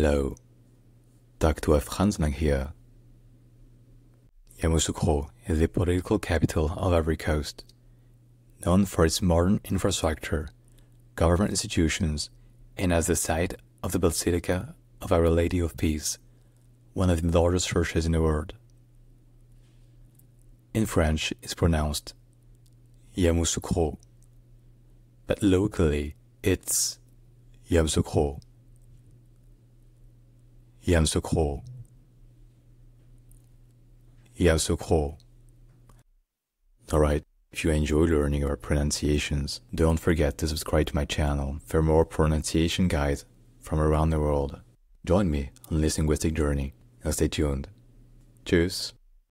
Hello, Dr. Er Franz Lang here. Yamoussoukro er is the political capital of Ivory Coast, known for its modern infrastructure, government institutions, and as the site of the Basilica of Our Lady of Peace, one of the largest churches in the world. In French, it's pronounced Yamoussoukro, but locally it's Yamoussoukro. Yamoussoukro. Yamoussoukro. Alright, if you enjoy learning our pronunciations, don't forget to subscribe to my channel for more pronunciation guides from around the world. Join me on this linguistic journey and stay tuned. Tschüss.